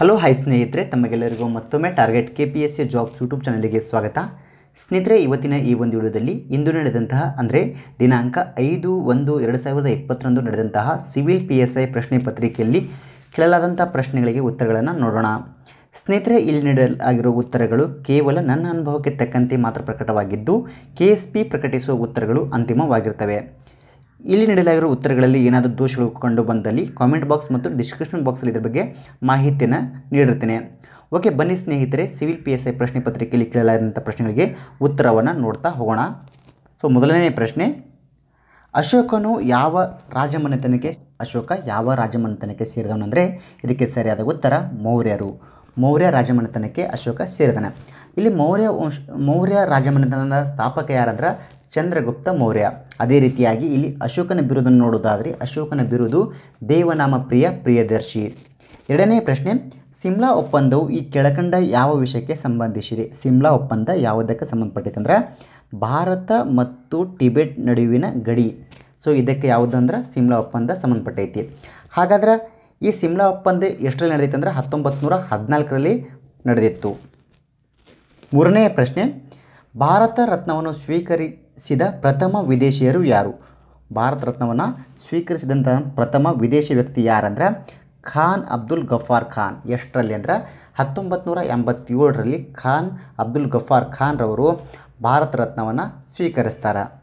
Hello hi ಸ್ನೇಹಿತರೆ, ತಮಗೆಲ್ಲರಿಗೂ ಮತ್ತೊಮ್ಮೆ target K P S C jobs YouTube ಚಾನಲಿಗೆ ಸ್ವಾಗತ. ಸ್ನೇಹಿತರೆ, ಇವತ್ತಿನ ಈ ಒಂದು ವಿಡಿಯೋದಲ್ಲಿ ಇಂದು ನಡೆದಂತಹ, ಅಂದರೆ ದಿನಾಂಕ ಐದು ಒಂದು ಎರಡು ಸಾವಿರದ ಇಪ್ಪತ್ತರಂದು ನಡೆದಂತಹ ಸಿವಿಲ್ ಪಿ ಎಸ್ ಐ ಪ್ರಶ್ನೆ ಪತ್ರಿಕೆಯಲ್ಲಿ ಕೇಳಲಾದಂಥ ಪ್ರಶ್ನೆಗಳಿಗೆ ಉತ್ತರಗಳನ್ನು ನೋಡೋಣ. ಸ್ನೇಹಿತರೆ, ಇಲ್ಲಿ ನೀಡಲಾಗಿರುವ ಉತ್ತರಗಳು ಕೇವಲ ನನ್ನ ಅನುಭವಕ್ಕೆ ತಕ್ಕಂತೆ ಮಾತ್ರ ಪ್ರಕಟವಾಗಿದ್ದು ಕೆ ಪ್ರಕಟಿಸುವ ಉತ್ತರಗಳು ಅಂತಿಮವಾಗಿರ್ತವೆ. ಇಲ್ಲಿ ನೀಡಲಾಗಿರೋ ಉತ್ತರಗಳಲ್ಲಿ ಏನಾದರೂ ದೋಷಗಳು ಕಂಡು ಬಂದಲ್ಲಿ ಕಾಮೆಂಟ್ ಬಾಕ್ಸ್ ಮತ್ತು ಡಿಸ್ಕ್ರಿಪ್ಷನ್ ಬಾಕ್ಸಲ್ಲಿ ಇದ್ರ ಬಗ್ಗೆ ಮಾಹಿತಿಯನ್ನು ನೀಡಿರ್ತೇನೆ ಓಕೆ ಬನ್ನಿ ಸ್ನೇಹಿತರೆ, ಸಿವಿಲ್ ಪಿ ಎಸ್ ಐ ಪ್ರಶ್ನೆ ಪತ್ರಿಕೆಯಲ್ಲಿ ಕೇಳಲಾದಂಥ ಪ್ರಶ್ನೆಗಳಿಗೆ ಉತ್ತರವನ್ನು ನೋಡ್ತಾ ಹೋಗೋಣ. ಸೊ ಮೊದಲನೇ ಪ್ರಶ್ನೆ, ಅಶೋಕನು ಯಾವ ರಾಜಮನೆತನಕ್ಕೆ, ಅಶೋಕ ಯಾವ ರಾಜಮನೆತನಕ್ಕೆ ಸೇರಿದವನಂದರೆ ಇದಕ್ಕೆ ಸರಿಯಾದ ಉತ್ತರ ಮೌರ್ಯರು. ಮೌರ್ಯ ರಾಜಮನೆತನಕ್ಕೆ ಅಶೋಕ ಸೇರಿದನ. ಇಲ್ಲಿ ಮೌರ್ಯ ವಂಶ, ಮೌರ್ಯ ರಾಜಮನೆತನದ ಸ್ಥಾಪಕ ಯಾರಂದ್ರೆ? ಚಂದ್ರಗುಪ್ತ ಮೌರ್ಯ. ಅದೇ ರೀತಿಯಾಗಿ ಇಲ್ಲಿ ಅಶೋಕನ ಬಿರುದನ್ನು ನೋಡೋದಾದರೆ ಅಶೋಕನ ಬಿರುದು ದೇವನಾಮ ಪ್ರಿಯ ಪ್ರಿಯದರ್ಶಿ. ಎರಡನೇ ಪ್ರಶ್ನೆ, ಸಿಮ್ಲಾ ಒಪ್ಪಂದವು ಈ ಕೆಳಕಂಡ ಯಾವ ವಿಷಯಕ್ಕೆ ಸಂಬಂಧಿಸಿದೆ? ಸಿಮ್ಲಾ ಒಪ್ಪಂದ ಯಾವುದಕ್ಕೆ ಸಂಬಂಧಪಟ್ಟಿತ್ತಂದ್ರೆ ಭಾರತ ಮತ್ತು ಟಿಬೆಟ್ ನಡುವಿನ ಗಡಿ. ಸೊ ಇದಕ್ಕೆ ಯಾವುದಂದ್ರೆ ಸಿಮ್ಲಾ ಒಪ್ಪಂದ ಸಂಬಂಧಪಟ್ಟೈತಿ. ಹಾಗಾದ್ರೆ ಈ ಸಿಮ್ಲಾ ಒಪ್ಪಂದ ಎಷ್ಟರಲ್ಲಿ ನಡೆದೈತೆ ಅಂದ್ರೆ ಹತ್ತೊಂಬತ್ತು ನೂರ ಹದಿನಾಲ್ಕರಲ್ಲಿ ನಡೆದಿತ್ತು. ಮೂರನೆಯ ಪ್ರಶ್ನೆ, ಭಾರತ ರತ್ನವನ್ನು ಸ್ವೀಕರಿಸಿದ ಪ್ರಥಮ ವಿದೇಶಿಯರು ಯಾರು? ಭಾರತ ರತ್ನವನ್ನು ಸ್ವೀಕರಿಸಿದಂಥ ಪ್ರಥಮ ವಿದೇಶಿ ವ್ಯಕ್ತಿ ಯಾರಂದ್ರೆ? ಖಾನ್ ಅಬ್ದುಲ್ ಗಫಾರ್ ಖಾನ್. ಎಷ್ಟರಲ್ಲಿ ಅಂದ್ರೆ? ಹತ್ತೊಂಬತ್ತು ನೂರ ಎಂಬತ್ತೇಳರಲ್ಲಿ ಖಾನ್ ಅಬ್ದುಲ್ ಗಫಾರ್ ಖಾನ್ರವರು ಭಾರತ ರತ್ನವನ್ನು ಸ್ವೀಕರಿಸ್ತಾರೆ.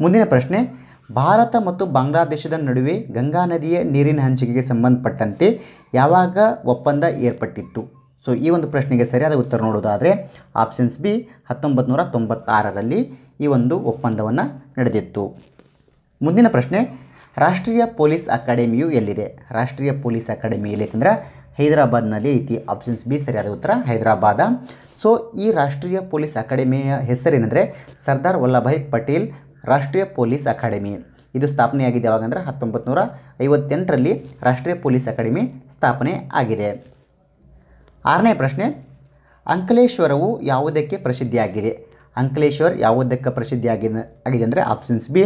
ಮುಂದಿನ ಪ್ರಶ್ನೆ, ಭಾರತ ಮತ್ತು ಬಾಂಗ್ಲಾದೇಶದ ನಡುವೆ ಗಂಗಾ ನದಿಯ ನೀರಿನ ಹಂಚಿಕೆಗೆ ಸಂಬಂಧಪಟ್ಟಂತೆ ಯಾವಾಗ ಒಪ್ಪಂದ ಏರ್ಪಟ್ಟಿತ್ತು? ಸೊ ಈ ಒಂದು ಪ್ರಶ್ನೆಗೆ ಸರಿಯಾದ ಉತ್ತರ ನೋಡೋದಾದರೆ ಆಪ್ಷನ್ಸ್ ಬಿ ಹತ್ತೊಂಬತ್ತು ನೂರ ತೊಂಬತ್ತಾರರಲ್ಲಿ ಈ ಒಂದು ಒಪ್ಪಂದವನ್ನು ನಡೆದಿತ್ತು. ಮುಂದಿನ ಪ್ರಶ್ನೆ, ರಾಷ್ಟ್ರೀಯ ಪೊಲೀಸ್ ಅಕಾಡೆಮಿಯು ಎಲ್ಲಿದೆ? ರಾಷ್ಟ್ರೀಯ ಪೊಲೀಸ್ ಅಕಾಡೆಮಿ ಎಲ್ಲಿದೆ ಹೈದರಾಬಾದ್ನಲ್ಲಿ ಐತಿ. ಆಪ್ಷನ್ಸ್ ಬಿ ಸರಿಯಾದ ಉತ್ತರ, ಹೈದರಾಬಾದ. ಸೊ ಈ ರಾಷ್ಟ್ರೀಯ ಪೊಲೀಸ್ ಅಕಾಡೆಮಿಯ ಹೆಸರೇನೆಂದರೆ ಸರ್ದಾರ್ ವಲ್ಲಭಾಯ್ ಪಟೇಲ್ ರಾಷ್ಟ್ರೀಯ ಪೊಲೀಸ್ ಅಕಾಡೆಮಿ. ಇದು ಸ್ಥಾಪನೆಯಾಗಿದೆ ಯಾವಾಗಂದ್ರೆ ಹತ್ತೊಂಬತ್ತು ನೂರ ರಾಷ್ಟ್ರೀಯ ಪೊಲೀಸ್ ಅಕಾಡೆಮಿ ಸ್ಥಾಪನೆ ಆಗಿದೆ. ಆರನೇ ಪ್ರಶ್ನೆ, ಅಂಕಲೇಶ್ವರವು ಯಾವುದಕ್ಕೆ ಪ್ರಸಿದ್ಧಿಯಾಗಿದೆ? ಅಂಕಲೇಶ್ವರ್ ಯಾವುದಕ್ಕೆ ಪ್ರಸಿದ್ಧಿಯಾಗಿದೆ ಆಗಿದೆ ಅಂದರೆ ಆಪ್ಷನ್ಸ್ ಬಿ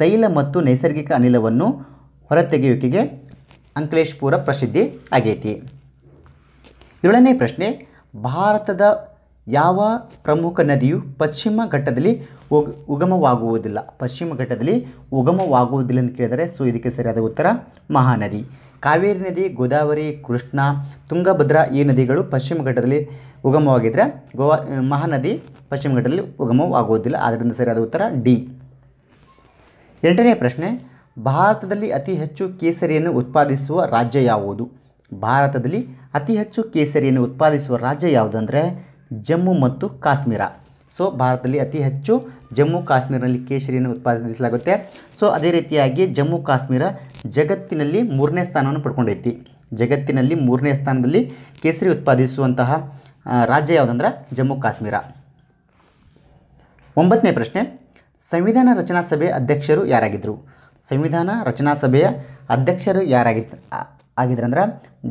ತೈಲ ಮತ್ತು ನೈಸರ್ಗಿಕ ಅನಿಲವನ್ನು ಹೊರತೆಗೆಯುವಿಕೆಗೆ ಅಂಕಲೇಶ್ಪುರ ಪ್ರಸಿದ್ಧಿ ಆಗೈತಿ. ಏಳನೇ ಪ್ರಶ್ನೆ, ಭಾರತದ ಯಾವ ಪ್ರಮುಖ ನದಿಯು ಪಶ್ಚಿಮ ಘಟ್ಟದಲ್ಲಿ ಉಗ್ ಉಗಮವಾಗುವುದಿಲ್ಲ? ಪಶ್ಚಿಮ ಘಟ್ಟದಲ್ಲಿ ಉಗಮವಾಗುವುದಿಲ್ಲ ಅಂತ ಕೇಳಿದರೆ, ಸೊ ಇದಕ್ಕೆ ಸರಿಯಾದ ಉತ್ತರ, ಮಹಾನದಿ. ಕಾವೇರಿ ನದಿ, ಗೋದಾವರಿ, ಕೃಷ್ಣ, ತುಂಗಭದ್ರಾ ಈ ನದಿಗಳು ಪಶ್ಚಿಮ ಘಟ್ಟದಲ್ಲಿ ಉಗಮವಾಗಿದ್ದರೆ ಗೋವಾ ಮಹಾನದಿ ಪಶ್ಚಿಮ ಘಟ್ಟದಲ್ಲಿ ಉಗಮವಾಗುವುದಿಲ್ಲ. ಆದ್ದರಿಂದ ಸರಿಯಾದ ಉತ್ತರ ಡಿ. ಎಂಟನೇ ಪ್ರಶ್ನೆ, ಭಾರತದಲ್ಲಿ ಅತಿ ಹೆಚ್ಚು ಕೇಸರಿಯನ್ನು ಉತ್ಪಾದಿಸುವ ರಾಜ್ಯ ಯಾವುದು? ಭಾರತದಲ್ಲಿ ಅತಿ ಹೆಚ್ಚು ಕೇಸರಿಯನ್ನು ಉತ್ಪಾದಿಸುವ ರಾಜ್ಯ ಯಾವುದಂದರೆ ಜಮ್ಮು ಮತ್ತು ಕಾಶ್ಮೀರ. ಸೊ ಭಾರತದಲ್ಲಿ ಅತಿ ಹೆಚ್ಚು ಜಮ್ಮು ಕಾಶ್ಮೀರದಲ್ಲಿ ಕೇಸರಿಯನ್ನು ಉತ್ಪಾದಿಸಲಾಗುತ್ತೆ ಸೊ ಅದೇ ರೀತಿಯಾಗಿ ಜಮ್ಮು ಕಾಶ್ಮೀರ ಜಗತ್ತಿನಲ್ಲಿ ಮೂರನೇ ಸ್ಥಾನವನ್ನು ಪಡ್ಕೊಂಡೈತಿ. ಜಗತ್ತಿನಲ್ಲಿ ಮೂರನೇ ಸ್ಥಾನದಲ್ಲಿ ಕೇಸರಿ ಉತ್ಪಾದಿಸುವಂತಹ ರಾಜ್ಯ ಯಾವುದಂದ್ರೆ ಜಮ್ಮು ಕಾಶ್ಮೀರ. ಒಂಬತ್ತನೇ ಪ್ರಶ್ನೆ, ಸಂವಿಧಾನ ರಚನಾ ಸಭೆಯ ಅಧ್ಯಕ್ಷರು ಯಾರಾಗಿದ್ದರು ಸಂವಿಧಾನ ರಚನಾ ಸಭೆಯ ಅಧ್ಯಕ್ಷರು ಯಾರಾಗಿದ್ದ ಆಗಿದ್ರಂದ್ರೆ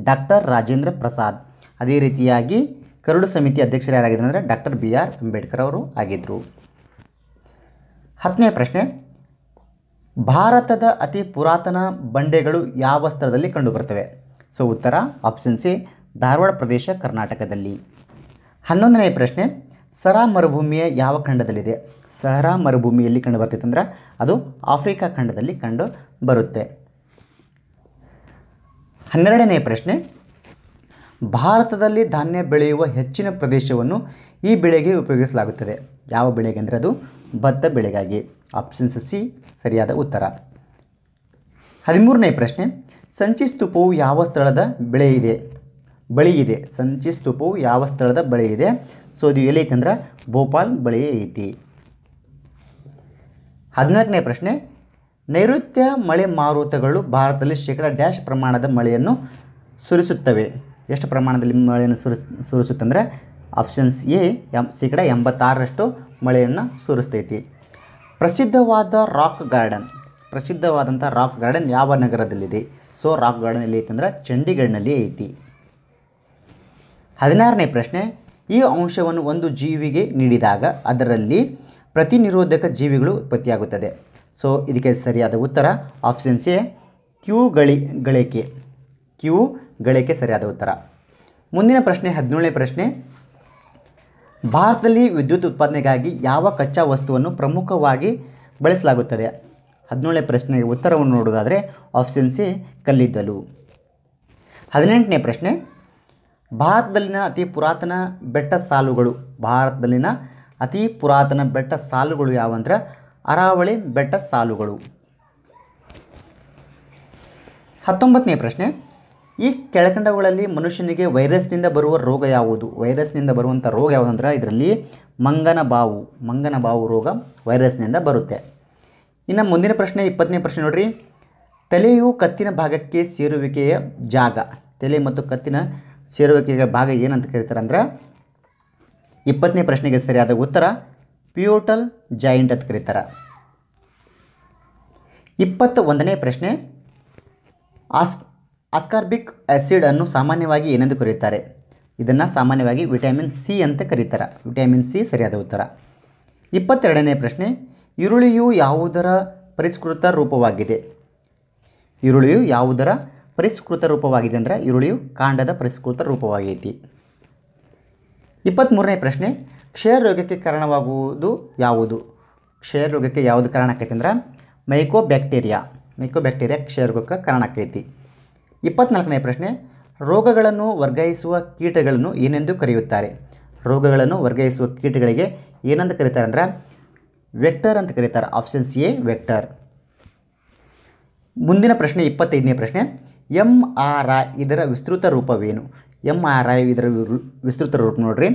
ಡಾಕ್ಟರ್ ರಾಜೇಂದ್ರ ಪ್ರಸಾದ್. ಅದೇ ರೀತಿಯಾಗಿ ಕರಡು ಸಮಿತಿ ಅಧ್ಯಕ್ಷರು ಯಾರಾಗಿದ್ದರು ಅಂದರೆ ಡಾಕ್ಟರ್ ಬಿ ಆರ್ ಅಂಬೇಡ್ಕರ್ ಅವರು ಆಗಿದ್ದರು ಹತ್ತನೇ ಪ್ರಶ್ನೆ, ಭಾರತದ ಅತಿ ಪುರಾತನ ಬಂಡೆಗಳು ಯಾವ ಸ್ಥಳದಲ್ಲಿ ಕಂಡುಬರ್ತವೆ ಸೊ ಉತ್ತರ ಆಪ್ಷನ್ ಸಿ ಧಾರವಾಡ ಪ್ರದೇಶ ಕರ್ನಾಟಕದಲ್ಲಿ. ಹನ್ನೊಂದನೇ ಪ್ರಶ್ನೆ, ಸರಾ ಮರುಭೂಮಿಯ ಯಾವ ಖಂಡದಲ್ಲಿದೆ? ಸಹರಾ ಮರುಭೂಮಿಯಲ್ಲಿ ಕಂಡು ಬರ್ತೈತೆ ಅಂದ್ರೆ ಅದು ಆಫ್ರಿಕಾ ಖಂಡದಲ್ಲಿ ಕಂಡು ಬರುತ್ತೆ. ಹನ್ನೆರಡನೇ ಪ್ರಶ್ನೆ ಭಾರತದಲ್ಲಿ ಧಾನ್ಯ ಬೆಳೆಯುವ ಹೆಚ್ಚಿನ ಪ್ರದೇಶವನ್ನು ಈ ಬೆಳೆಗೆ ಉಪಯೋಗಿಸಲಾಗುತ್ತದೆ. ಯಾವ ಬೆಳೆಗೆ ಅಂದರೆ ಅದು? ಭತ್ತ ಬೆಳೆಗಾಗಿ. ಆಪ್ಷನ್ಸ್ ಸಿ ಸರಿಯಾದ ಉತ್ತರ. ಹದಿಮೂರನೇ ಪ್ರಶ್ನೆ. ಸಂಚಿ ಸ್ತೂಪವು ಯಾವ ಸ್ಥಳದ ಬೆಳೆ ಇದೆ? ಬಳಿ ಇದೆ. ಸಂಚಿ ಸ್ತೂಪವು ಯಾವ ಸ್ಥಳದ ಬಳಿ ಇದೆ? ಸೊ ಇದು ಎಲ್ಲೈತೆ ಅಂದ್ರೆ ಭೋಪಾಲ್ ಬಳಿ ಐತಿ. ಹದಿನಾಲ್ಕನೇ ಪ್ರಶ್ನೆ. ನೈಋತ್ಯ ಮಳೆ ಮಾರುತಗಳು ಭಾರತದಲ್ಲಿ ಶೇಕಡ ಡ್ಯಾಶ್ ಪ್ರಮಾಣದ ಮಳೆಯನ್ನು ಸುರಿಸುತ್ತವೆ. ಎಷ್ಟು ಪ್ರಮಾಣದಲ್ಲಿ ಮಳೆಯನ್ನು ಸುರಿಸ್, ಸುರಿಸುತ್ತಂದರೆ ಆಪ್ಷನ್ಸ್ ಎ ಎಂ ಶೇಕಡ ಎಂಬತ್ತಾರರಷ್ಟು ಮಳೆಯನ್ನು ಸುರಿಸ್ತೈತಿ. ಪ್ರಸಿದ್ಧವಾದ ರಾಕ್ ಗಾರ್ಡನ್ ಪ್ರಸಿದ್ಧವಾದಂಥ ರಾಕ್ ಗಾರ್ಡನ್ ಯಾವ ನಗರದಲ್ಲಿದೆ? ಸೊ ರಾಕ್ ಗಾರ್ಡನ್ ಎಲ್ಲಿ ಐತಂದ್ರೆ ಅಂದ್ರೆ ಚಂಡೀಗಢನಲ್ಲಿ ಐತಿ. ಹದಿನಾರನೇ ಪ್ರಶ್ನೆ, ಈ ಅಂಶವನ್ನು ಒಂದು ಜೀವಿಗೆ ನೀಡಿದಾಗ ಅದರಲ್ಲಿ ಪ್ರತಿನಿರೋಧಕ ಜೀವಿಗಳು ಉತ್ಪತ್ತಿಯಾಗುತ್ತದೆ. ಸೊ ಇದಕ್ಕೆ ಸರಿಯಾದ ಉತ್ತರ ಆಪ್ಷನ್ಸ್ ಎ ಕ್ಯೂ ಗಳಿ ಗಳಿಕೆ. ಕ್ಯೂ ಗಳಿಕೆ ಸರಿಯಾದ ಉತ್ತರ. ಮುಂದಿನ ಪ್ರಶ್ನೆ, ಹದಿನೇಳನೇ ಪ್ರಶ್ನೆ. ಭಾರತದಲ್ಲಿ ವಿದ್ಯುತ್ ಉತ್ಪಾದನೆಗಾಗಿ ಯಾವ ಕಚ್ಚಾ ವಸ್ತುವನ್ನು ಪ್ರಮುಖವಾಗಿ ಬಳಸಲಾಗುತ್ತದೆ? ಹದಿನೇಳನೇ ಪ್ರಶ್ನೆಗೆ ಉತ್ತರವನ್ನು ನೋಡೋದಾದರೆ ಆಪ್ಷನ್ ಸಿ ಕಲ್ಲಿದ್ದಲು. ಹದಿನೆಂಟನೇ ಪ್ರಶ್ನೆ. ಭಾರತದಲ್ಲಿನ ಅತಿ ಪುರಾತನ ಬೆಟ್ಟ ಸಾಲುಗಳು, ಭಾರತದಲ್ಲಿನ ಅತಿ ಪುರಾತನ ಬೆಟ್ಟ ಸಾಲುಗಳು ಯಾವಂದ್ರೆ ಅರಾವಳಿ ಬೆಟ್ಟ ಸಾಲುಗಳು. ಹತ್ತೊಂಬತ್ತನೇ ಪ್ರಶ್ನೆ. ಈ ಕೆಳಕಂಡಗಳಲ್ಲಿ ಮನುಷ್ಯನಿಗೆ ವೈರಸ್ನಿಂದ ಬರುವ ರೋಗ ಯಾವುದು? ವೈರಸ್ನಿಂದ ಬರುವಂಥ ರೋಗ ಯಾವುದಂದ್ರೆ ಇದರಲ್ಲಿ ಮಂಗನ ಬಾವು ಮಂಗನ ಬಾವು ರೋಗ ವೈರಸ್ನಿಂದ ಬರುತ್ತೆ. ಇನ್ನು ಮುಂದಿನ ಪ್ರಶ್ನೆ, ಇಪ್ಪತ್ತನೇ ಪ್ರಶ್ನೆ ನೋಡಿರಿ. ತಲೆಯು ಕತ್ತಿನ ಭಾಗಕ್ಕೆ ಸೇರುವಿಕೆಯ ಜಾಗ. ತಲೆ ಮತ್ತು ಕತ್ತಿನ ಸೇರುವಿಕೆಯ ಭಾಗ ಏನಂತ ಕರೀತಾರೆ ಅಂದ್ರೆ ಇಪ್ಪತ್ತನೇ ಪ್ರಶ್ನೆಗೆ ಸರಿಯಾದ ಉತ್ತರ ಪ್ಯೂಟಲ್ ಜಾಯಿಂಟ್ ಅಂತ ಕರೀತಾರೆ. ಇಪ್ಪತ್ತ ಒಂದನೇ ಪ್ರಶ್ನೆ. ಆಸ್ ಆಸ್ಕಾರ್ಬಿಕ್ ಆ್ಯಸಿಡ್ ಅನ್ನು ಸಾಮಾನ್ಯವಾಗಿ ಏನೆಂದು ಕರೆಯುತ್ತಾರೆ? ಇದನ್ನು ಸಾಮಾನ್ಯವಾಗಿ ವಿಟಮಿನ್ ಸಿ ಅಂತ ಕರೀತಾರೆ. ವಿಟಮಿನ್ ಸಿ ಸರಿಯಾದ ಉತ್ತರ. ಇಪ್ಪತ್ತೆರಡನೇ ಪ್ರಶ್ನೆ, ಈರುಳ್ಳಿಯು ಯಾವುದರ ಪರಿಷ್ಕೃತ ರೂಪವಾಗಿದೆ? ಈರುಳ್ಳಿಯು ಯಾವುದರ ಪರಿಷ್ಕೃತ ರೂಪವಾಗಿದೆ ಅಂದರೆ ಈರುಳ್ಳಿಯು ಕಾಂಡದ ಪರಿಷ್ಕೃತ ರೂಪವಾಗೈತಿ. ಇಪ್ಪತ್ತ್ಮೂರನೇ ಪ್ರಶ್ನೆ, ಕ್ಷಯ ರೋಗಕ್ಕೆ ಕಾರಣವಾಗುವುದು ಯಾವುದು? ಕ್ಷಯ ರೋಗಕ್ಕೆ ಯಾವುದು ಕಾರಣ ಆಕೈತಿ ಅಂದ್ರೆ ಮೈಕೋಬ್ಯಾಕ್ಟೀರಿಯಾ. ಮೈಕೋಬ್ಯಾಕ್ಟೀರಿಯಾ ಕ್ಷಯ ರೋಗಕ್ಕೆ ಕಾರಣ ಆಕೈತಿ. ಇಪ್ಪತ್ನಾಲ್ಕನೇ ಪ್ರಶ್ನೆ, ರೋಗಗಳನ್ನು ವರ್ಗಾಯಿಸುವ ಕೀಟಗಳನ್ನು ಏನೆಂದು ಕರೆಯುತ್ತಾರೆ? ರೋಗಗಳನ್ನು ವರ್ಗಾಯಿಸುವ ಕೀಟಗಳಿಗೆ ಏನಂತ ಕರೀತಾರೆ ಅಂದ್ರೆ ವೆಕ್ಟರ್ ಅಂತ ಕರೀತಾರೆ, ಆಪ್ಷನ್ ಸಿ ಎ ವೆಕ್ಟರ್. ಮುಂದಿನ ಪ್ರಶ್ನೆ, ಇಪ್ಪತ್ತೈದನೇ ಪ್ರಶ್ನೆ ಎಂ ಆರ್ ಐ ಇದರ ವಿಸ್ತೃತ ರೂಪವೇನು? ಎಂ ಆರ್ ಐ ಇದರ ವಿಸ್ತೃತ ರೂಪ ನೋಡ್ರಿ.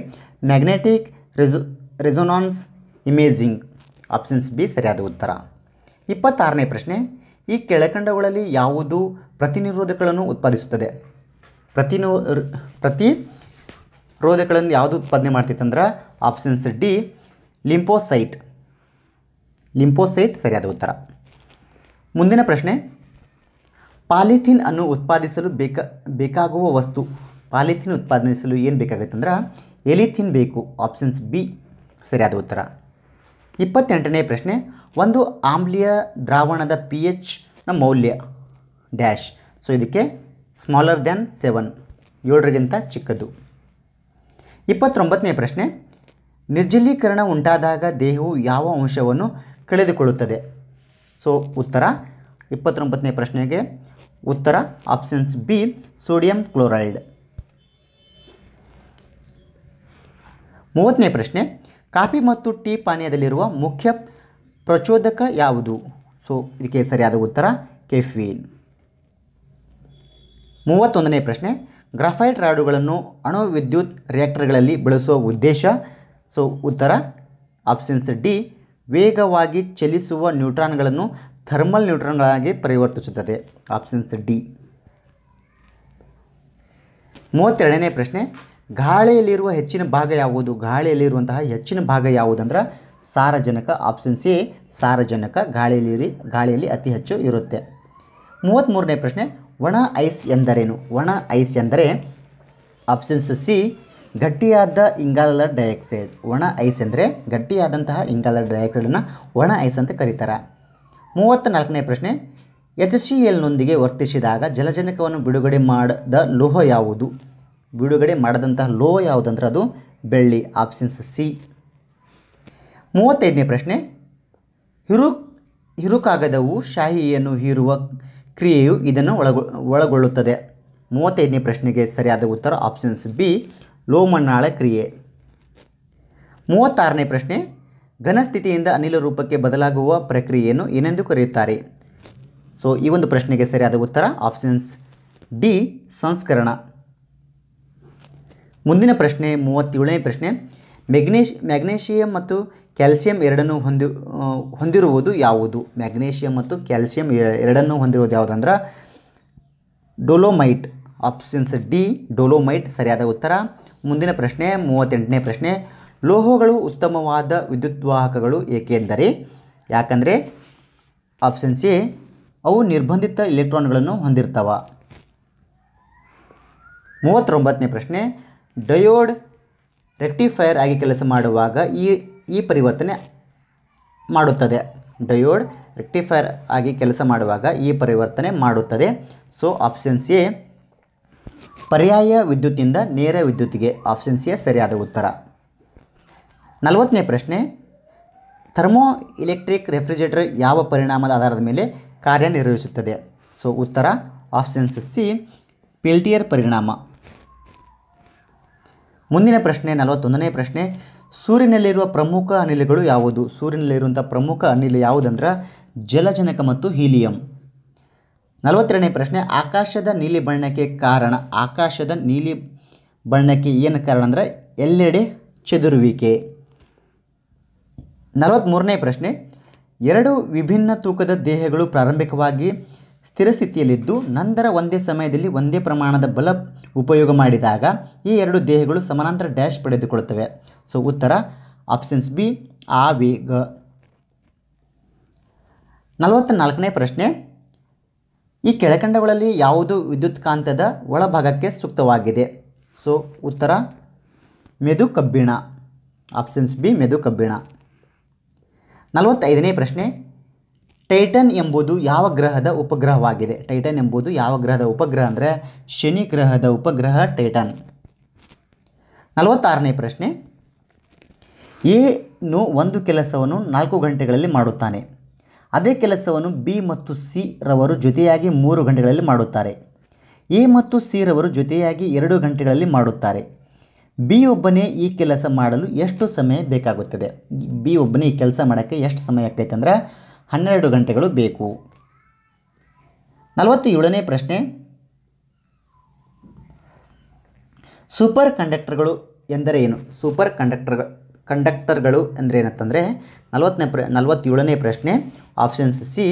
Magnetic ರೆಸೊ, resonance imaging. Options B ಸರಿಯಾದ ಉತ್ತರ. ಇಪ್ಪತ್ತಾರನೇ ಪ್ರಶ್ನೆ ಈ ಕೆಳಕಂಡಗಳಲ್ಲಿ ಯಾವುದು ಪ್ರತಿನಿರೋಧಕಗಳನ್ನು ಉತ್ಪಾದಿಸುತ್ತದೆ? ಪ್ರತಿನೋ ಪ್ರತಿ ರೋಧಕಗಳನ್ನು ಯಾವುದು ಉತ್ಪಾದನೆ ಮಾಡ್ತಿತ್ತಂದ್ರೆ ಆಪ್ಷನ್ಸ್ ಡಿ ಲಿಂಪೋಸೈಟ್ ಲಿಂಪೋಸೈಟ್ ಸರಿಯಾದ ಉತ್ತರ. ಮುಂದಿನ ಪ್ರಶ್ನೆ, ಪಾಲಿಥೀನ್ ಅನ್ನು ಉತ್ಪಾದಿಸಲು ಬೇಕಾ ಬೇಕಾಗುವ ವಸ್ತು, ಪಾಲಿಥೀನ್ ಉತ್ಪಾದಿಸಲು ಏನು ಬೇಕಾಗುತ್ತೆ ಅಂದ್ರೆ ಎಲಿಥಿನ್ ಬೇಕು ಆಪ್ಷನ್ಸ್ ಬಿ ಸರಿಯಾದ ಉತ್ತರ. ಇಪ್ಪತ್ತೆಂಟನೇ ಪ್ರಶ್ನೆ ಒಂದು ಆಮ್ಲೀಯ ದ್ರಾವಣದ ಪಿ ಎಚ್ನ ಮೌಲ್ಯ ಡ್ಯಾಶ್ ಸೊ ಇದಕ್ಕೆ ಸ್ಮಾಲರ್ ದ್ಯಾನ್ ಸೆವೆನ್ ಏಳರಿಗಿಂತ ಚಿಕ್ಕದು. ಇಪ್ಪತ್ತೊಂಬತ್ತನೇ ಪ್ರಶ್ನೆ. ನಿರ್ಜಲೀಕರಣ ಉಂಟಾದಾಗ ದೇಹವು ಯಾವ ಅಂಶವನ್ನು ಕಳೆದುಕೊಳ್ಳುತ್ತದೆ? ಸೊ ಉತ್ತರ. ಇಪ್ಪತ್ತೊಂಬತ್ತನೇ ಪ್ರಶ್ನೆಗೆ ಉತ್ತರ. ಆಪ್ಷನ್ಸ್ ಬಿ ಸೋಡಿಯಂ ಕ್ಲೋರೈಡ್ ಮೂವತ್ತನೇ ಪ್ರಶ್ನೆ. ಕಾಫಿ ಮತ್ತು ಟೀ ಪಾನೀಯದಲ್ಲಿರುವ ಮುಖ್ಯ ಪ್ರಚೋದಕ ಯಾವುದು? ಸೊ ಇದಕ್ಕೆ ಸರಿಯಾದ ಉತ್ತರ, ಕೆಫೀನ್. ಮೂವತ್ತೊಂದನೇ ಪ್ರಶ್ನೆ. ಗ್ರಾಫೈಟ್ ರಾಡುಗಳನ್ನು ಅಣು ವಿದ್ಯುತ್ ರಿಯಾಕ್ಟರ್ಗಳಲ್ಲಿ ಬಳಸುವ ಉದ್ದೇಶ? ಸೊ ಉತ್ತರ ಆಪ್ಷನ್ಸ್ ಡಿ ವೇಗವಾಗಿ ಚಲಿಸುವ ನ್ಯೂಟ್ರಾನ್ಗಳನ್ನು ಥರ್ಮಲ್ ನ್ಯೂಟ್ರಾನ್ಗಳಾಗಿ ಪರಿವರ್ತಿಸುತ್ತದೆ. ಆಪ್ಷನ್ಸ್ ಡಿ ಮೂವತ್ತೆರಡನೇ ಪ್ರಶ್ನೆ. ಗಾಳಿಯಲ್ಲಿರುವ ಹೆಚ್ಚಿನ ಭಾಗ ಯಾವುದು? ಗಾಳಿಯಲ್ಲಿರುವಂತಹ ಹೆಚ್ಚಿನ ಭಾಗ ಯಾವುದಂದ್ರೆ ಸಾರಜನಕ ಆಪ್ಷನ್ ಸಿ ಸಾರಜನಕ ಗಾಳಿಯಲ್ಲಿ ಗಾಳಿಯಲ್ಲಿ ಅತಿ ಹೆಚ್ಚು ಇರುತ್ತೆ. ಮೂವತ್ತ್ಮೂರನೇ ಪ್ರಶ್ನೆ, ಒಣ ಐಸ್ ಎಂದರೇನು? ಒಣ ಐಸ್ ಎಂದರೆ ಆಪ್ಷನ್ಸ್ ಸಿ ಗಟ್ಟಿಯಾದ ಇಂಗಾಲದ ಡೈಆಕ್ಸೈಡ್ ಒಣ ಐಸ್ ಎಂದರೆ ಗಟ್ಟಿಯಾದಂತಹ ಇಂಗಾಲದ ಡೈಆಕ್ಸೈಡನ್ನು ಒಣ ಐಸ್ ಅಂತ ಕರೀತಾರೆ. ಮೂವತ್ತ ನಾಲ್ಕನೇ ಪ್ರಶ್ನೆ ಎಚ್ ಸಿ ಎಲ್ನೊಂದಿಗೆ ವರ್ತಿಸಿದಾಗ ಜಲಜನಕವನ್ನು ಬಿಡುಗಡೆ ಮಾಡದ ಲೋಹ ಯಾವುದು? ಬಿಡುಗಡೆ ಮಾಡದಂತಹ ಲೋಹ ಯಾವುದಂದ್ರೆ ಅದು ಬೆಳ್ಳಿ ಆಪ್ಷನ್ಸ್ ಸಿ ಮೂವತ್ತೈದನೇ ಪ್ರಶ್ನೆ. ಹಿರು ಹಿರುಕಾಗದವು ಶಾಹಿಯನ್ನು ಹೀರುವ ಕ್ರಿಯೆಯು ಇದನ್ನು ಒಳಗೊ, ಒಳಗೊಳ್ಳುತ್ತದೆ. ಮೂವತ್ತೈದನೇ ಪ್ರಶ್ನೆಗೆ ಸರಿಯಾದ ಉತ್ತರ ಆಪ್ಷನ್ಸ್ ಬಿ ಲೋಮಣ್ಣಾಳ ಕ್ರಿಯೆ. ಮೂವತ್ತಾರನೇ ಪ್ರಶ್ನೆ, ಘನಸ್ಥಿತಿಯಿಂದ ಅನಿಲ ರೂಪಕ್ಕೆ ಬದಲಾಗುವ ಪ್ರಕ್ರಿಯೆಯನ್ನು ಏನೆಂದು ಕರೆಯುತ್ತಾರೆ? ಸೊ ಈ ಒಂದು ಪ್ರಶ್ನೆಗೆ ಸರಿಯಾದ ಉತ್ತರ ಆಪ್ಷನ್ಸ್ ಡಿ ಸಂಸ್ಕರಣ. ಮುಂದಿನ ಪ್ರಶ್ನೆ, ಮೂವತ್ತೇಳನೇ ಪ್ರಶ್ನೆ ಮೆಗ್ನೇಶ್ ಮ್ಯಾಗ್ನೇಷಿಯಂ ಮತ್ತು ಕ್ಯಾಲ್ಸಿಯಂ ಎರಡನ್ನು ಹೊಂದಿ ಹೊಂದಿರುವುದು ಯಾವುದು? ಮ್ಯಾಗ್ನೇಷಿಯಂ ಮತ್ತು ಕ್ಯಾಲ್ಸಿಯಂ ಎರಡನ್ನು ಹೊಂದಿರುವುದು ಯಾವುದಂದ್ರೆ ಡೊಲೋಮೈಟ್, ಆಪ್ಷನ್ಸ್ ಡಿ, ಡೊಲೋಮೈಟ್, ಸರಿಯಾದ ಉತ್ತರ. ಮುಂದಿನ ಪ್ರಶ್ನೆ, ಮೂವತ್ತೆಂಟನೇ ಪ್ರಶ್ನೆ, ಲೋಹಗಳು ಉತ್ತಮವಾದ ವಿದ್ಯುತ್ವಾಹಕಗಳು ಏಕೆಂದರೆ, ಯಾಕಂದರೆ ಆಪ್ಷನ್ ಸಿ ಅವು ನಿರ್ಬಂಧಿತ ಇಲೆಕ್ಟ್ರಾನ್ಗಳನ್ನು ಹೊಂದಿರ್ತವೆ. ಮೂವತ್ತೊಂಬತ್ತನೇ ಪ್ರಶ್ನೆ, ಡಯೋಡ್ ರೆಕ್ಟಿಫೈಯರ್ ಆಗಿ ಕೆಲಸ ಮಾಡುವಾಗ ಈ ಈ ಪರಿವರ್ತನೆ ಮಾಡುತ್ತದೆ. ಡಯೋಡ್ ರೆಕ್ಟಿಫೈಯರ್ ಆಗಿ ಕೆಲಸ ಮಾಡುವಾಗ ಈ ಪರಿವರ್ತನೆ ಮಾಡುತ್ತದೆ. ಸೊ ಆಪ್ಷನ್ಸ್ ಎ ಪರ್ಯಾಯ ವಿದ್ಯುತ್ತಿಂದ ನೇರ ವಿದ್ಯುತ್ತಿಗೆ ಆಪ್ಷನ್ಸ್ ಎ ಸರಿಯಾದ ಉತ್ತರ. ನಲವತ್ತನೇ ಪ್ರಶ್ನೆ ಥರ್ಮೋ ಇಲೆಕ್ಟ್ರಿಕ್ ರೆಫ್ರಿಜರೇಟರ್ ಯಾವ ಪರಿಣಾಮದ ಆಧಾರದ ಮೇಲೆ ಕಾರ್ಯನಿರ್ವಹಿಸುತ್ತದೆ? ಸೊ ಉತ್ತರ ಆಪ್ಷನ್ಸ್ ಸಿ ಪೆಲ್ಟಿಯರ್ ಪರಿಣಾಮ. ಮುಂದಿನ ಪ್ರಶ್ನೆ, ನಲವತ್ತೊಂದನೇ ಪ್ರಶ್ನೆ ಸೂರ್ಯನಲ್ಲಿರುವ ಪ್ರಮುಖ ಅನಿಲಗಳು ಯಾವುದು? ಸೂರ್ಯನಲ್ಲಿರುವಂಥ ಪ್ರಮುಖ ಅನಿಲ ಯಾವುದಂದ್ರೆ? ಜಲಜನಕ ಮತ್ತು ಹೀಲಿಯಂ. ನಲವತ್ತೆರಡನೇ ಪ್ರಶ್ನೆ, ಆಕಾಶದ ನೀಲಿ ಬಣ್ಣಕ್ಕೆ ಕಾರಣ, ಆಕಾಶದ ನೀಲಿ ಬಣ್ಣಕ್ಕೆ ಏನು ಕಾರಣ ಅಂದರೆ? ಎಲ್ಲೆಡೆ ಚದುರುವಿಕೆ. ನಲವತ್ತ್ಮೂರನೇ ಪ್ರಶ್ನೆ, ಎರಡು ವಿಭಿನ್ನ ತೂಕದ ದೇಹಗಳು ಪ್ರಾರಂಭಿಕವಾಗಿ ಸ್ಥಿರ ಸ್ಥಿತಿಯಲ್ಲಿದ್ದು ನಂತರ ಒಂದೇ ಸಮಯದಲ್ಲಿ ಒಂದೇ ಪ್ರಮಾಣದ ಬಲ ಉಪಯೋಗ ಮಾಡಿದಾಗ ಈ ಎರಡು ದೇಹಗಳು ಸಮಾನಾಂತರ ಡ್ಯಾಶ್ ಪಡೆದುಕೊಳ್ಳುತ್ತವೆ. ಸೊ ಉತ್ತರ ಆಪ್ಷನ್ಸ್ ಬಿ ಆವೇಗ ನಲವತ್ತ ನಾಲ್ಕನೇ ಪ್ರಶ್ನೆ. ಈ ಕೆಳಕಂಡಗಳಲ್ಲಿ ಯಾವುದು ವಿದ್ಯುತ್ ಕಾಂತದ ಒಳಭಾಗಕ್ಕೆ ಸೂಕ್ತವಾಗಿದೆ? ಸೊ ಉತ್ತರ ಮೆದು ಕಬ್ಬಿಣ ಆಪ್ಷನ್ಸ್ ಬಿ ಮೆದು ಕಬ್ಬಿಣ ನಲವತ್ತೈದನೇ ಪ್ರಶ್ನೆ. ಟೈಟನ್ ಎಂಬುದು ಯಾವ ಗ್ರಹದ ಉಪಗ್ರಹವಾಗಿದೆ? ಟೈಟನ್ ಎಂಬುದು ಯಾವ ಗ್ರಹದ ಉಪಗ್ರಹ ಅಂದರೆ ಶನಿ ಗ್ರಹದ ಉಪಗ್ರಹ ಟೈಟನ್. ನಲವತ್ತಾರನೇ ಪ್ರಶ್ನೆ. ಎನು ಒಂದು ಕೆಲಸವನ್ನು ನಾಲ್ಕು ಗಂಟೆಗಳಲ್ಲಿ ಮಾಡುತ್ತಾನೆ. ಅದೇ ಕೆಲಸವನ್ನು ಬಿ ಮತ್ತು ಸಿ ರವರು ಜೊತೆಯಾಗಿ ಮೂರು ಗಂಟೆಗಳಲ್ಲಿ ಮಾಡುತ್ತಾರೆ. ಎ ಮತ್ತು ಸಿ ರವರು ಜೊತೆಯಾಗಿ ಎರಡು ಗಂಟೆಗಳಲ್ಲಿ ಮಾಡುತ್ತಾರೆ. ಬಿ ಒಬ್ಬನೇ ಈ ಕೆಲಸ ಮಾಡಲು ಎಷ್ಟು ಸಮಯ ಬೇಕಾಗುತ್ತದೆ? ಬಿ ಒಬ್ಬನೇ ಈ ಕೆಲಸ ಮಾಡೋಕ್ಕೆ ಎಷ್ಟು ಸಮಯ ಆಗ್ತೈತೆ ಅಂದರೆ ಹನ್ನೆರಡು ಗಂಟೆಗಳು ಬೇಕು. ನಲವತ್ತೇಳನೇ ಪ್ರಶ್ನೆ. ಸೂಪರ್ ಕಂಡಕ್ಟರ್ಗಳು ಎಂದರೆ ಏನು ಸೂಪರ್ ಕಂಡಕ್ಟರ್ ಕಂಡಕ್ಟರ್ಗಳು ಅಂದರೆ ಏನಂತಂದರೆ ನಲವತ್ತನೇ ಪ್ರ, ನಲವತ್ತೇಳನೇ ಪ್ರಶ್ನೆ ಆಪ್ಷನ್ಸ್ ಸಿ,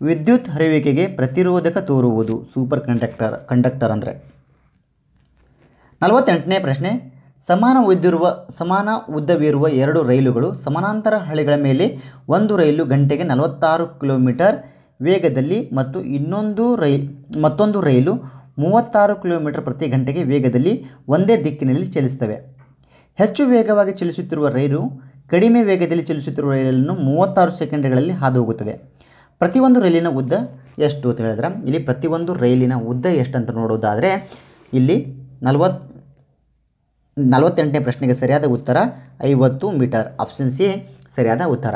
ವಿದ್ಯುತ್ ಹರಿವಿಕೆಗೆ ಪ್ರತಿರೋಧಕ ತೋರುವುದು. ಸೂಪರ್ ಕಂಡಕ್ಟರ್ ಕಂಡಕ್ಟರ್ ಅಂದರೆ. ನಲವತ್ತೆಂಟನೇ ಪ್ರಶ್ನೆ. ಸಮಾನ ಉದ್ದಿರುವ, ಸಮಾನ ಉದ್ದವಿರುವ ಎರಡು ರೈಲುಗಳು ಸಮಾನಾಂತರ ಹಳಿಗಳ ಮೇಲೆ ಒಂದು ರೈಲು ಗಂಟೆಗೆ ನಲವತ್ತಾರು ಕಿಲೋಮೀಟರ್ ವೇಗದಲ್ಲಿ ಮತ್ತು ಇನ್ನೊಂದು ರೈ, ಮತ್ತೊಂದು ರೈಲು ಮೂವತ್ತಾರು ಕಿಲೋಮೀಟರ್ ಪ್ರತಿ ಗಂಟೆಗೆ ವೇಗದಲ್ಲಿ ಒಂದೇ ದಿಕ್ಕಿನಲ್ಲಿ ಚಲಿಸ್ತವೆ ಹೆಚ್ಚು ವೇಗವಾಗಿ ಚಲಿಸುತ್ತಿರುವ ರೈಲು ಕಡಿಮೆ ವೇಗದಲ್ಲಿ ಚಲಿಸುತ್ತಿರುವ ರೈಲನ್ನು ಮೂವತ್ತಾರು ಸೆಕೆಂಡ್ಗಳಲ್ಲಿ ಹಾದು ಹೋಗುತ್ತದೆ ಪ್ರತಿಯೊಂದು ರೈಲಿನ ಉದ್ದ ಎಷ್ಟು ಅಂತ ಹೇಳಿದ್ರೆ, ಇಲ್ಲಿ ಪ್ರತಿಯೊಂದು ರೈಲಿನ ಉದ್ದ ಎಷ್ಟು ಅಂತ ನೋಡೋದಾದರೆ, ಇಲ್ಲಿ ನಲವತ್ತು ನಲವತ್ತೆಂಟನೇ ಪ್ರಶ್ನೆಗೆ ಸರಿಯಾದ ಉತ್ತರ ಐವತ್ತು ಮೀಟರ್. ಆಪ್ಷನ್ ಸಿ ಸರಿಯಾದ ಉತ್ತರ.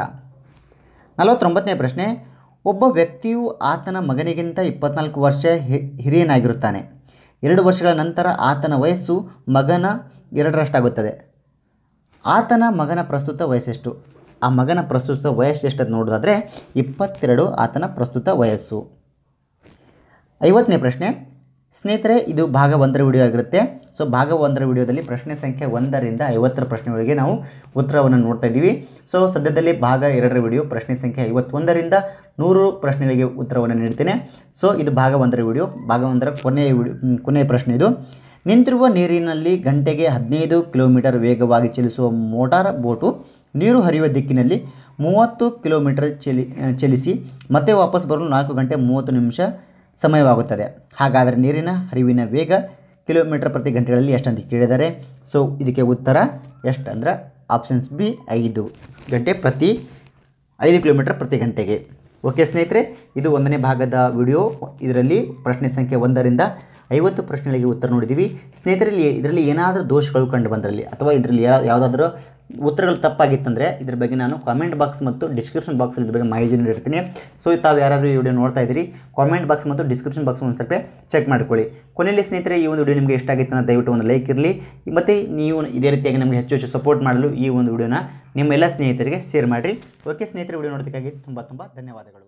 ನಲವತ್ತೊಂಬತ್ತನೇ ಪ್ರಶ್ನೆ, ಒಬ್ಬ ವ್ಯಕ್ತಿಯು ಆತನ ಮಗನಿಗಿಂತ ಇಪ್ಪತ್ನಾಲ್ಕು ವರ್ಷ ಹಿರಿಯನಾಗಿರುತ್ತಾನೆ. ಎರಡು ವರ್ಷಗಳ ನಂತರ ಆತನ ವಯಸ್ಸು ಮಗನ ಎರಡರಷ್ಟಾಗುತ್ತದೆ. ಆತನ ಮಗನ ಪ್ರಸ್ತುತ ವಯಸ್ಸೆಷ್ಟು? ಆ ಮಗನ ಪ್ರಸ್ತುತ ವಯಸ್ಸು ಎಷ್ಟು ಅಂತ ನೋಡೋದಾದರೆ ಇಪ್ಪತ್ತೆರಡು ಆತನ ಪ್ರಸ್ತುತ ವಯಸ್ಸು. ಐವತ್ತನೇ ಪ್ರಶ್ನೆ ಸ್ನೇಹಿತರೆ, ಇದು ಭಾಗ ಒಂದರ ವಿಡಿಯೋ ಆಗಿರುತ್ತೆ. ಸೊ ಭಾಗ ಒಂದರ ವಿಡಿಯೋದಲ್ಲಿ ಪ್ರಶ್ನೆ ಸಂಖ್ಯೆ ಒಂದರಿಂದ ಐವತ್ತರ ಪ್ರಶ್ನೆಗಳಿಗೆ ನಾವು ಉತ್ತರವನ್ನು ನೋಡ್ತಾ ಇದ್ದೀವಿ. ಸೊ ಸದ್ಯದಲ್ಲಿ ಭಾಗ ಎರಡರ ವಿಡಿಯೋ ಪ್ರಶ್ನೆ ಸಂಖ್ಯೆ ಐವತ್ತೊಂದರಿಂದ ನೂರು ಪ್ರಶ್ನೆಗಳಿಗೆ ಉತ್ತರವನ್ನು ನೀಡ್ತೇನೆ. ಸೊ ಇದು ಭಾಗ ಒಂದರ ವಿಡಿಯೋ ಭಾಗ ಒಂದರ ಕೊನೆಯ ಕೊನೆಯ ಪ್ರಶ್ನೆ ಇದು. ನಿಂತಿರುವ ನೀರಿನಲ್ಲಿ ಗಂಟೆಗೆ ಹದಿನೈದು ಕಿಲೋಮೀಟರ್ ವೇಗವಾಗಿ ಚಲಿಸುವ ಮೋಟಾರ್ ಬೋಟು ನೀರು ಹರಿಯುವ ದಿಕ್ಕಿನಲ್ಲಿ ಮೂವತ್ತು ಕಿಲೋಮೀಟರ್ ಚಲಿ ಚಲಿಸಿ ಮತ್ತೆ ವಾಪಸ್ ಬರಲು ನಾಲ್ಕು ಗಂಟೆ ಮೂವತ್ತು ನಿಮಿಷ ಸಮಯವಾಗುತ್ತದೆ. ಹಾಗಾದರೆ ನೀರಿನ ಹರಿವಿನ ವೇಗ ಕಿಲೋಮೀಟರ್ ಪ್ರತಿ ಗಂಟೆಗಳಲ್ಲಿ ಎಷ್ಟಂತ ಕೇಳಿದ್ದಾರೆ ಸೊ ಇದಕ್ಕೆ ಉತ್ತರ ಎಷ್ಟು ಅಂದ್ರೆ ಆಪ್ಷನ್ಸ್ ಬಿ ಐದು ಗಂಟೆ ಪ್ರತಿ ಐದು ಕಿಲೋಮೀಟರ್ ಪ್ರತಿ ಗಂಟೆಗೆ. ಓಕೆ ಸ್ನೇಹಿತರೆ, ಇದು ಒಂದನೇ ಭಾಗದ ವಿಡಿಯೋ ಇದರಲ್ಲಿ ಪ್ರಶ್ನೆ ಸಂಖ್ಯೆ ಒಂದರಿಂದ ಐವತ್ತು ಪ್ರಶ್ನೆಗಳಿಗೆ ಉತ್ತರ ನೋಡಿದ್ದೀವಿ. ಸ್ನೇಹಿತರಲ್ಲಿ ಇದರಲ್ಲಿ ಏನಾದರೂ ದೋಷಗಳು ಕಂಡು ಬಂದರಲ್ಲಿ ಅಥವಾ ಇದರಲ್ಲಿ ಯಾವುದಾದ್ರೂ ಉತ್ತರಗಳು ತಪ್ಪಾಗಿತ್ತಂದರೆ ಇದ್ರ ಬಗ್ಗೆ ನಾನು ಕಾಮೆಂಟ್ ಬಾಕ್ಸ್ ಮತ್ತು ಡಿಸ್ಕ್ರಿಪ್ಷನ್ ಬಾಕ್ಸಲ್ಲಿ ಇದ್ರ ಬಗ್ಗೆ ಮಾಹಿತಿ ನೀಡಿರ್ತೀನಿ. ಸೊ ತಾವು ಯಾರು ಈ ವಿಡಿಯೋ ನೋಡ್ತಾ ಇದ್ದೀರಿ ಕಾಮೆಂಟ್ ಬಾಕ್ಸ್ ಮತ್ತು ಡಿಸ್ಕ್ರಿಪ್ಷನ್ ಬಾಕ್ಸ್ ಒಂದು ಸ್ವಲ್ಪ ಚೆಕ್ ಮಾಡ್ಕೊಳ್ಳಿ. ಕೊನೆಯಲ್ಲಿ ಸ್ನೇಹಿತರೆ, ಈ ಒಂದು ವಿಡಿಯೋ ನಿಮಗೆ ಇಷ್ಟ ಆಗಿತ್ತು ಅಂತ ದಯವಿಟ್ಟು ಒಂದು ಲೈಕ್ ಇರಲಿ. ಮತ್ತು ನೀವು ಇದೇ ರೀತಿಯಾಗಿ ನಮಗೆ ಹೆಚ್ಚು ಹೆಚ್ಚು ಸಪೋರ್ಟ್ ಮಾಡಲು ಈ ಒಂದು ವಿಡಿಯೋನ ನಿಮ್ಮ ಎಲ್ಲ ಸ್ನೇಹಿತರಿಗೆ ಶೇರ್ ಮಾಡಿರಿ. ಓಕೆ ಸ್ನೇಹಿತರೆ ವಿಡಿಯೋ ನೋಡೋದಕ್ಕಾಗಿ ತುಂಬ ತುಂಬ ಧನ್ಯವಾದಗಳು.